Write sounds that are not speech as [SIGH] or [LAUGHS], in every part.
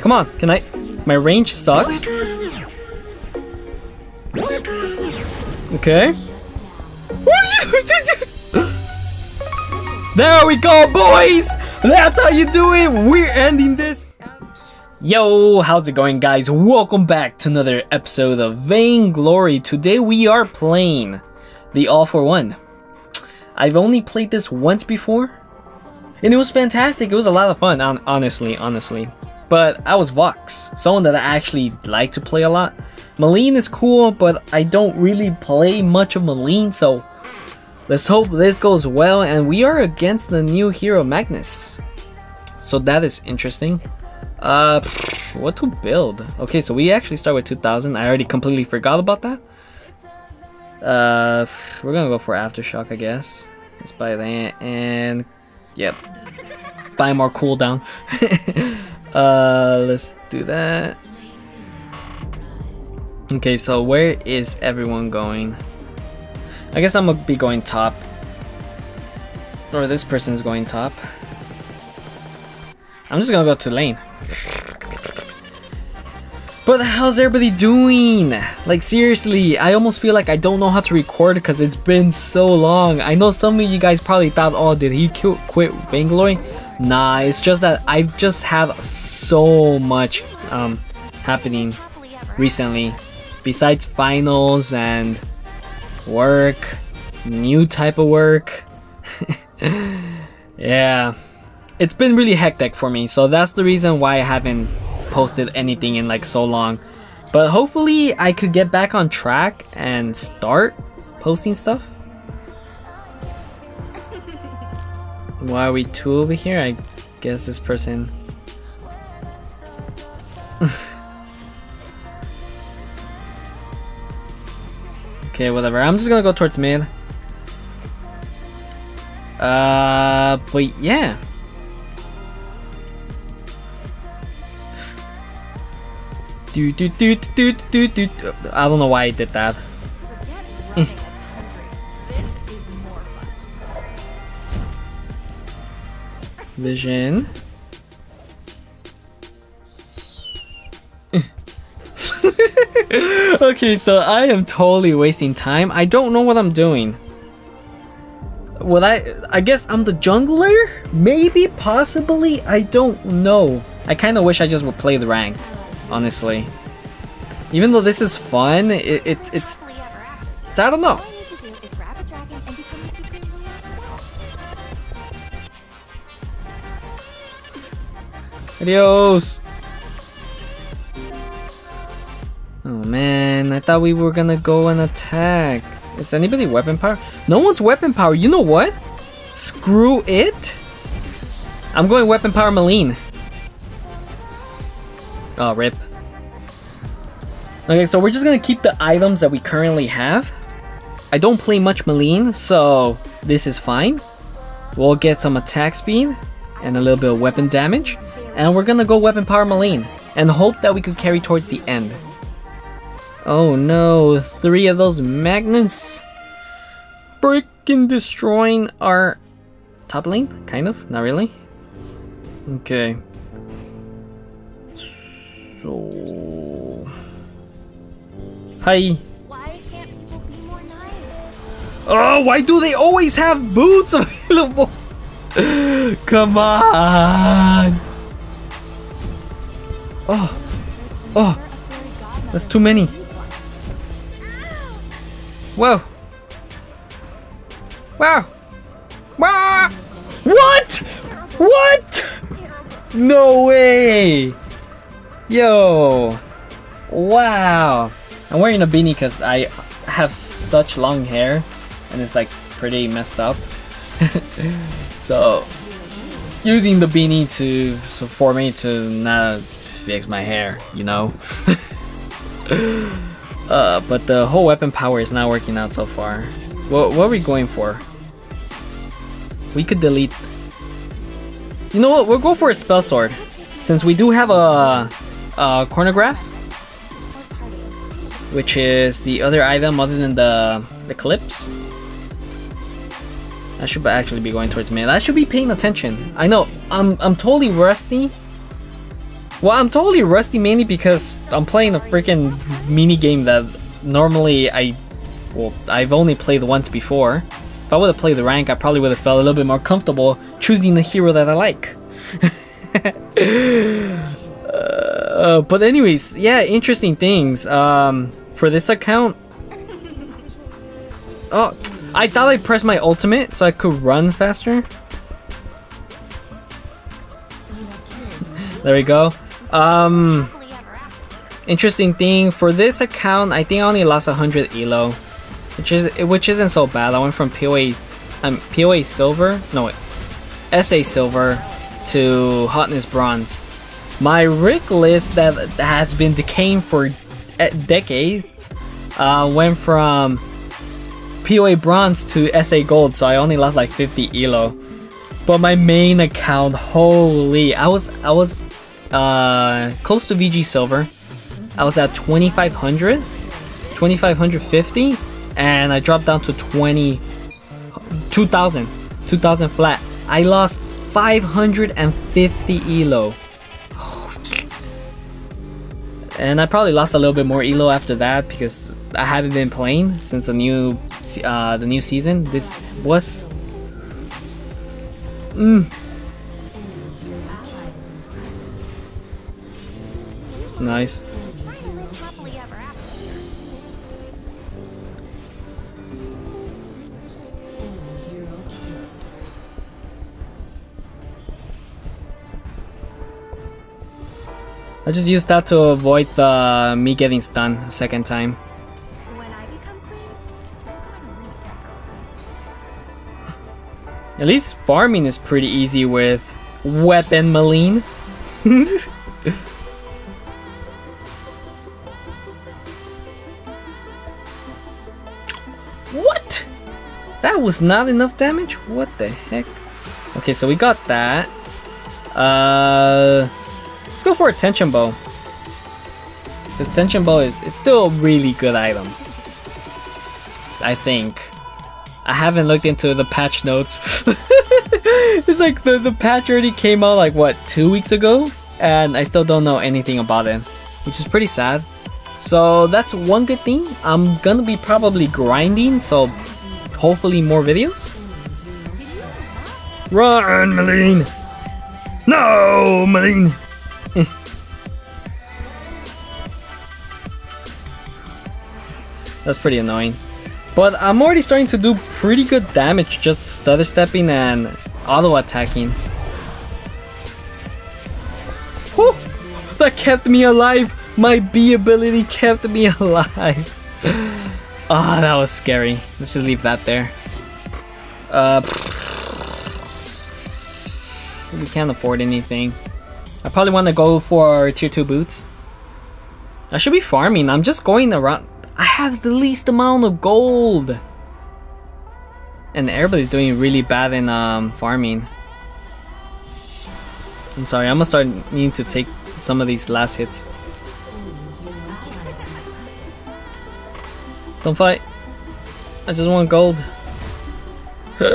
Come on, can I? My range sucks. Okay. [LAUGHS] There we go, boys! That's how you do it! We're ending this. Yo, how's it going, guys? Welcome back to another episode of Vainglory. Today we are playing the All for One. I've only played this once before, and it was fantastic. It was a lot of fun, honestly, honestly. But I was Vox, someone that I actually like to play a lot. Malene is cool, but I don't really play much of Malene, so let's hope this goes well. And we are against the new hero Magnus, so that is interesting. Uh, what to build? Okay, so we actually start with 2000. I already completely forgot about that. Uh, we're gonna go for Aftershock, I guess. Let's buy that, and yep, buy more cooldown. [LAUGHS] uh, let's do that. Okay, so where is everyone going? I guess I'm gonna be going top. Or this person's going top. I'm just gonna go to lane. But how's everybody doing? Like seriously, I almost feel like I don't know how to record because it's been so long. I know some of you guys probably thought, oh, did he quit Vainglory? Nah, it's just that I've just had so much um, happening recently. Besides finals and work, new type of work. [LAUGHS] yeah, it's been really hectic for me. So that's the reason why I haven't posted anything in like so long. But hopefully I could get back on track and start posting stuff. Why are we two over here? I guess this person... [LAUGHS] okay, whatever. I'm just gonna go towards mid. Uh, but yeah. Do, do, do, do, do, do. I don't know why I did that. Vision. [LAUGHS] okay, so I am totally wasting time. I don't know what I'm doing. Well, I... I guess I'm the jungler? Maybe, possibly? I don't know. I kind of wish I just would play the ranked honestly. Even though this is fun, it, it, it's, it's, I don't know. Adios! Oh man, I thought we were gonna go and attack. Is anybody weapon power? No one's weapon power. You know what? Screw it. I'm going weapon power Malene. Oh, rip. Okay, so we're just gonna keep the items that we currently have. I don't play much Malene, so this is fine. We'll get some attack speed and a little bit of weapon damage. And we're gonna go weapon power Malene and hope that we could carry towards the end. Oh no, three of those magnets! freaking destroying our top lane? Kind of, not really. Okay. So... Hi. Oh, why do they always have boots [LAUGHS] available? Come on. Oh. Oh. That's too many. Whoa. Wow. Wow. What? What? No way. Yo! Wow! I'm wearing a beanie because I have such long hair and it's like pretty messed up. [LAUGHS] so using the beanie to for me to not fix my hair, you know. [LAUGHS] uh, but the whole weapon power is not working out so far. What, what are we going for? We could delete. You know what? We'll go for a spell sword. Since we do have a uh, Chronograph, which is the other item other than the, the clips. I should actually be going towards mid. I should be paying attention. I know, I'm, I'm totally rusty. Well, I'm totally rusty mainly because I'm playing a freaking mini game that normally I, well, I've only played once before. If I would have played the rank, I probably would have felt a little bit more comfortable choosing the hero that I like. [LAUGHS] uh, but anyways, yeah, interesting things. Um, for this account, oh, I thought I pressed my ultimate so I could run faster. there we go. Um, interesting thing for this account, I think I only lost 100 elo, which is which isn't so bad. I went from POA um POA silver, no, wait, SA silver to hotness bronze. My rig list that has been decaying for decades uh, went from POA bronze to SA gold, so I only lost like 50 elo. But my main account, holy, I was I was uh, close to VG silver. I was at 2500, 2550, and I dropped down to 20, 2000, 2000 flat. I lost 550 elo. And I probably lost a little bit more elo after that because I haven't been playing since the new uh, the new season. This was. Mm. Nice. I just used that to avoid the me getting stunned a second time. At least farming is pretty easy with Weapon Malene. [LAUGHS] was not enough damage? What the heck? Okay, so we got that. Uh, let's go for a tension bow. This tension bow is it's still a really good item. I think. I haven't looked into the patch notes. [LAUGHS] it's like the, the patch already came out like what, two weeks ago? And I still don't know anything about it, which is pretty sad. So that's one good thing. I'm gonna be probably grinding, so hopefully more videos. Run, Malene! No, Malene! [LAUGHS] that's pretty annoying. But I'm already starting to do pretty good damage just stutter stepping and auto attacking. Whew! That kept me alive! My B ability kept me [LAUGHS] alive! Ah, oh, that was scary. Let's just leave that there. Uh, we can't afford anything. I probably want to go for tier 2 boots. I should be farming. I'm just going around. I have the least amount of gold. And everybody's doing really bad in um, farming. I'm sorry, I'm gonna start needing to take some of these last hits. Don't fight. I just want gold. [SIGHS]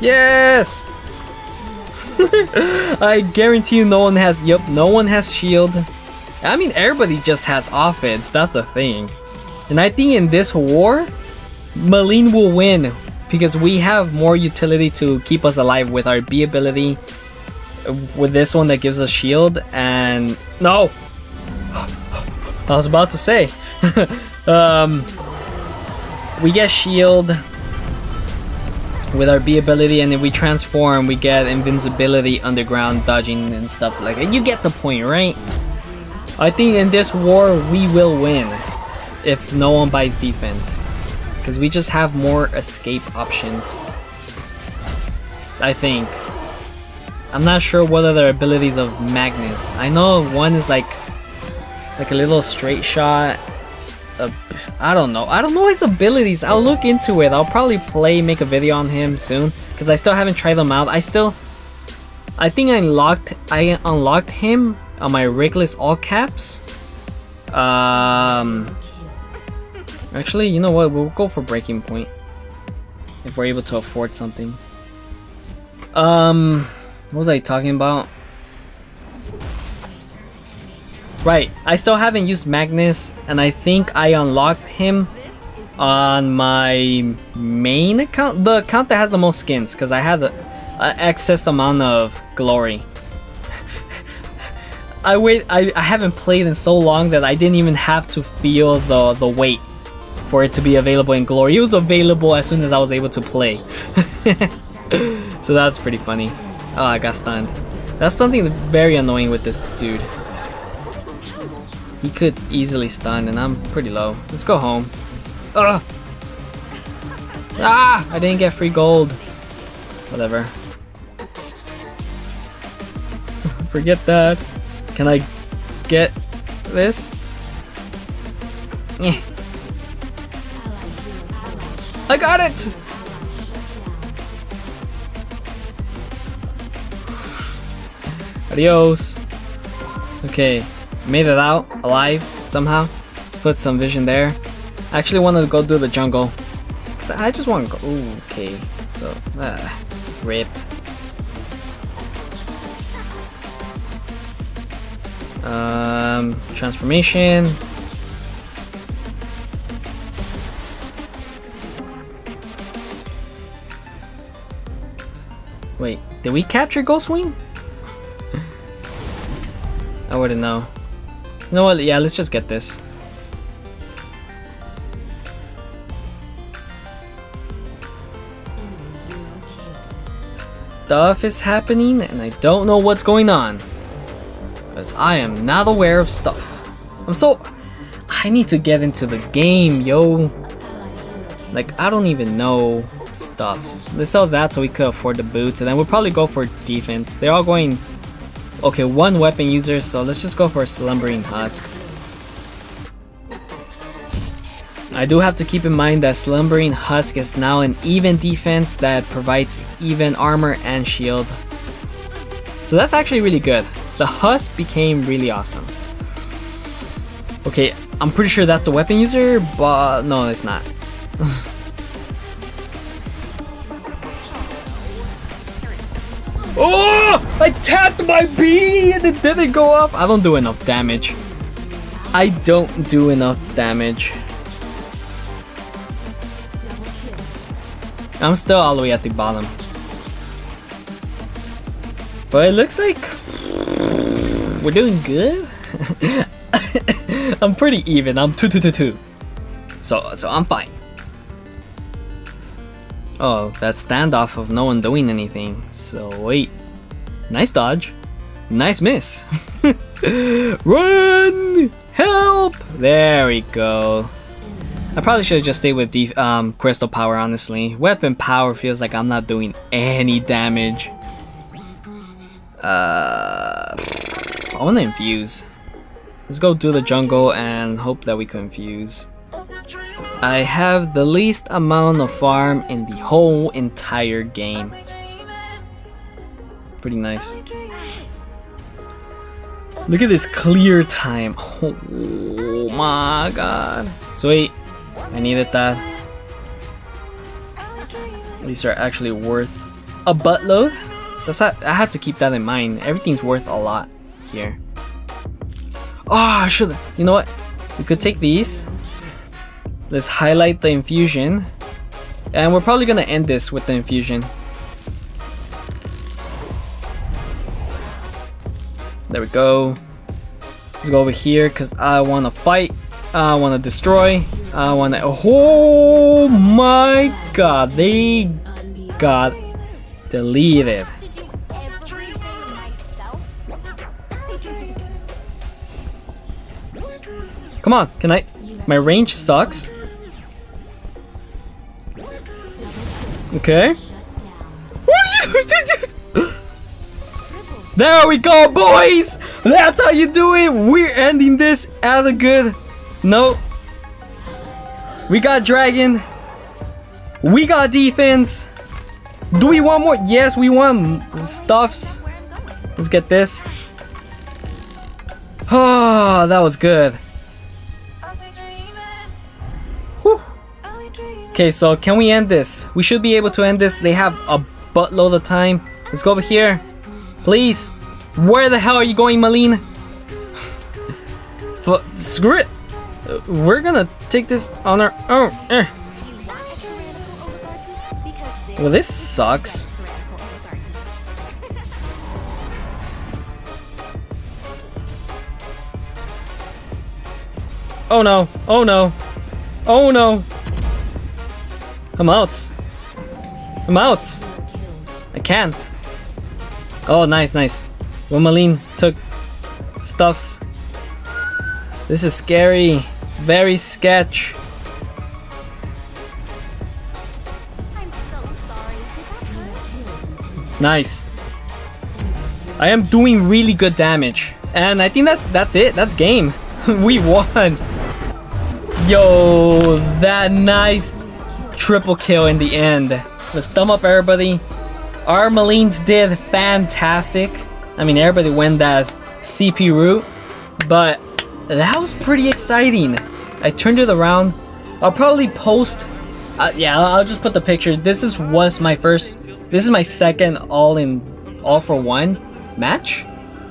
yes! [LAUGHS] I guarantee you no one has, yep, no one has shield. I mean, everybody just has offense, that's the thing. And I think in this war, Malene will win because we have more utility to keep us alive with our B ability, uh, with this one that gives us shield, and... No! I was about to say. [LAUGHS] um, we get shield with our B ability, and if we transform, we get invincibility, underground, dodging, and stuff like that. You get the point, right? I think in this war we will win if no one buys defense. Because we just have more escape options. I think. I'm not sure what are the abilities of Magnus. I know one is like like a little straight shot. I don't know. I don't know his abilities. I'll look into it. I'll probably play, make a video on him soon. Because I still haven't tried them out. I still... I think I unlocked, I unlocked him on my RickLess all caps. Um, actually, you know what? We'll go for breaking point if we're able to afford something. Um, What was I talking about? Right, I still haven't used Magnus, and I think I unlocked him on my main account, the account that has the most skins, because I had an excess amount of glory. [LAUGHS] I wait. I, I haven't played in so long that I didn't even have to feel the the wait for it to be available in glory. It was available as soon as I was able to play. [LAUGHS] so that's pretty funny. Oh, I got stunned. That's something very annoying with this dude. He could easily stun, and I'm pretty low. Let's go home. Ugh! Ah! I didn't get free gold. Whatever. [LAUGHS] Forget that. Can I get this? Yeah. I got it! [SIGHS] Adios. Okay, made it out alive somehow. Let's put some vision there. I actually wanted to go do the jungle. Cause I just want to go. Ooh, okay, so uh, rip. Um, transformation. Wait, did we capture Ghostwing? [LAUGHS] I wouldn't know. You know what? Yeah, let's just get this. Stuff is happening and I don't know what's going on. Because I am not aware of stuff. I'm so... I need to get into the game, yo. Like, I don't even know stuffs. Let's sell that so we could afford the boots, and then we'll probably go for defense. They're all going... Okay, one weapon user, so let's just go for Slumbering Husk. I do have to keep in mind that Slumbering Husk is now an even defense that provides even armor and shield. So that's actually really good. The Husk became really awesome. Okay, I'm pretty sure that's a weapon user, but no, it's not. [LAUGHS] oh! I tapped my B and it didn't go up. I don't do enough damage. I don't do enough damage. I'm still all the way at the bottom. But it looks like we're doing good. [LAUGHS] I'm pretty even. I'm two two two two. So so I'm fine. Oh, that standoff of no one doing anything. So wait. Nice dodge. Nice miss. [LAUGHS] Run! Help! There we go. I probably should have just stayed with um, crystal power, honestly. Weapon power feels like I'm not doing any damage. Uh, I want to infuse. Let's go do the jungle and hope that we can infuse. I have the least amount of farm in the whole entire game. Pretty nice. Look at this clear time. Oh my god. Sweet. I needed that. These are actually worth a buttload. That's I had to keep that in mind. Everything's worth a lot here. Oh, I should. You know what? We could take these. Let's highlight the infusion. And we're probably gonna end this with the infusion. There we go. Let's go over here because I want to fight. I want to destroy. I want to... Oh my god. They got deleted. Come on, can I... My range sucks. Okay. [LAUGHS] there we go, boys! That's how you do it! We're ending this at a good note. We got dragon. We got defense. Do we want more? Yes, we want stuffs. Let's get this. Oh, [SIGHS] that was good. Okay, so can we end this? We should be able to end this. They have a buttload of time. Let's go over here. Please. Where the hell are you going, Malene? F screw it. We're gonna take this on our own. Eh. Well, this sucks. Oh no. Oh no. Oh no. I'm out. I'm out. I can't. Oh, nice, nice. When Malene took stuffs. This is scary. Very sketch. Nice. I am doing really good damage. And I think that that's it. That's game. [LAUGHS] we won. Yo, that nice triple kill in the end. Let's thumb up everybody. Our Malenes did fantastic. I mean, everybody went as CP route, but that was pretty exciting. I turned it around. I'll probably post. Uh, yeah, I'll I'll just put the picture. This is was my first. This is my second all in all for one match.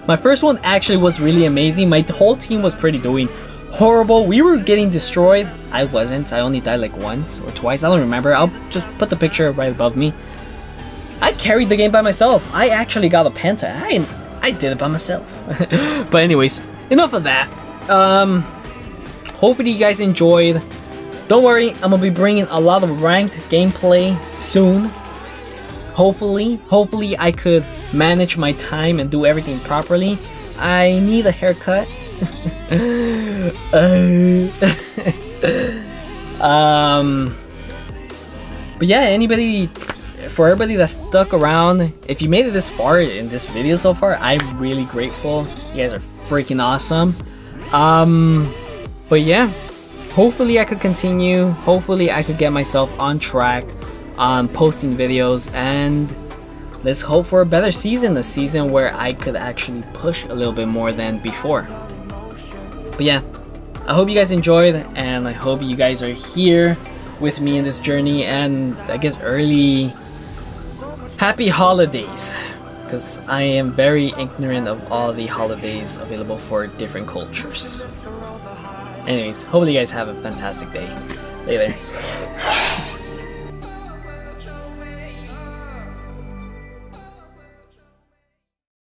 My first one actually was really amazing. My whole team was pretty doing horrible. We were getting destroyed. I wasn't. I only died like once or twice. I don't remember. I'll just put the picture right above me. I carried the game by myself. I actually got a penta. I I did it by myself. [LAUGHS] but anyways, enough of that. Um, hopefully you guys enjoyed. Don't worry, I'm gonna be bringing a lot of ranked gameplay soon. Hopefully, hopefully I could manage my time and do everything properly. I need a haircut. [LAUGHS] Uh, [LAUGHS] um, but yeah, anybody, for everybody that stuck around, if you made it this far in this video so far, I'm really grateful. You guys are freaking awesome. Um, but yeah, hopefully I could continue. Hopefully I could get myself on track on posting videos and let's hope for a better season, a season where I could actually push a little bit more than before. But yeah, I hope you guys enjoyed and I hope you guys are here with me in this journey and I guess early happy holidays because I am very ignorant of all the holidays available for different cultures. Anyways, hopefully you guys have a fantastic day. Later. [LAUGHS]